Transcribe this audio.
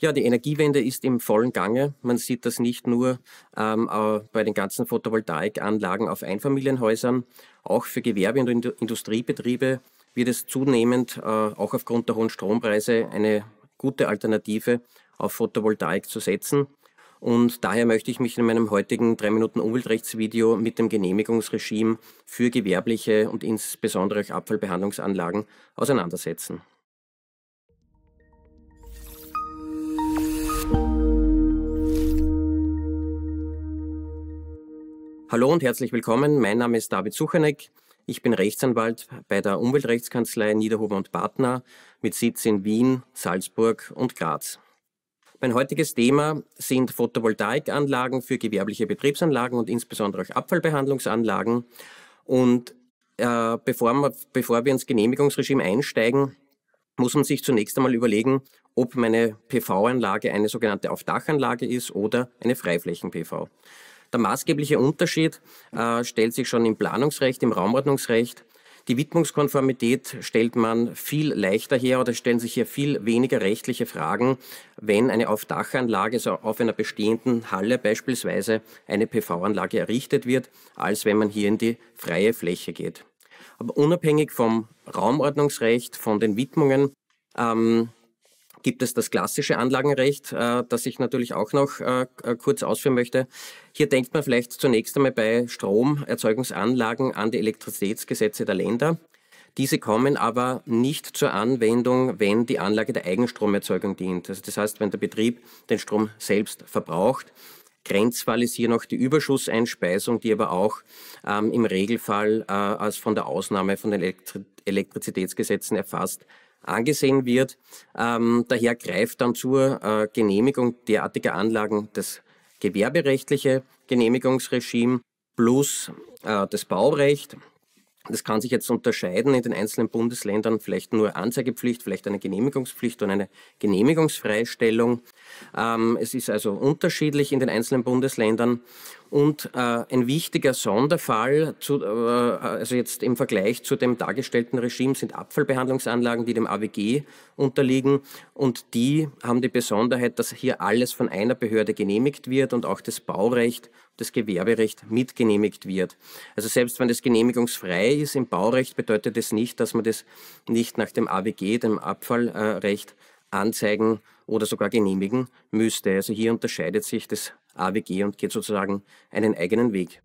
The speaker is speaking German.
Ja, die Energiewende ist im vollen Gange. Man sieht das nicht nur ähm, bei den ganzen Photovoltaikanlagen auf Einfamilienhäusern, auch für Gewerbe- und Industriebetriebe wird es zunehmend, äh, auch aufgrund der hohen Strompreise, eine gute Alternative auf Photovoltaik zu setzen. Und daher möchte ich mich in meinem heutigen 3 Minuten Umweltrechtsvideo mit dem Genehmigungsregime für gewerbliche und insbesondere auch Abfallbehandlungsanlagen auseinandersetzen. Hallo und herzlich willkommen. Mein Name ist David Suchanek. Ich bin Rechtsanwalt bei der Umweltrechtskanzlei Niederhuber und Partner mit Sitz in Wien, Salzburg und Graz. Mein heutiges Thema sind Photovoltaikanlagen für gewerbliche Betriebsanlagen und insbesondere auch Abfallbehandlungsanlagen. Und äh, bevor, wir, bevor wir ins Genehmigungsregime einsteigen, muss man sich zunächst einmal überlegen, ob meine PV-Anlage eine sogenannte Aufdachanlage ist oder eine Freiflächen-PV. Der maßgebliche Unterschied äh, stellt sich schon im Planungsrecht, im Raumordnungsrecht. Die Widmungskonformität stellt man viel leichter her oder stellen sich hier viel weniger rechtliche Fragen, wenn eine Aufdachanlage, so auf einer bestehenden Halle beispielsweise, eine PV-Anlage errichtet wird, als wenn man hier in die freie Fläche geht. Aber unabhängig vom Raumordnungsrecht, von den Widmungen, ähm, gibt es das klassische Anlagenrecht, äh, das ich natürlich auch noch äh, äh, kurz ausführen möchte. Hier denkt man vielleicht zunächst einmal bei Stromerzeugungsanlagen an die Elektrizitätsgesetze der Länder. Diese kommen aber nicht zur Anwendung, wenn die Anlage der Eigenstromerzeugung dient. Also das heißt, wenn der Betrieb den Strom selbst verbraucht. Grenzfall ist hier noch die Überschusseinspeisung, die aber auch ähm, im Regelfall äh, als von der Ausnahme von den Elektri Elektrizitätsgesetzen erfasst angesehen wird. Ähm, daher greift dann zur äh, Genehmigung derartiger Anlagen das gewerberechtliche Genehmigungsregime plus äh, das Baurecht. Das kann sich jetzt unterscheiden in den einzelnen Bundesländern, vielleicht nur Anzeigepflicht, vielleicht eine Genehmigungspflicht und eine Genehmigungsfreistellung. Ähm, es ist also unterschiedlich in den einzelnen Bundesländern. Und äh, ein wichtiger Sonderfall, zu, äh, also jetzt im Vergleich zu dem dargestellten Regime, sind Abfallbehandlungsanlagen, die dem AWG unterliegen. Und die haben die Besonderheit, dass hier alles von einer Behörde genehmigt wird und auch das Baurecht, das Gewerberecht mitgenehmigt wird. Also selbst wenn das genehmigungsfrei ist im Baurecht, bedeutet das nicht, dass man das nicht nach dem AWG, dem Abfallrecht, anzeigen oder sogar genehmigen müsste. Also hier unterscheidet sich das AWG und geht sozusagen einen eigenen Weg.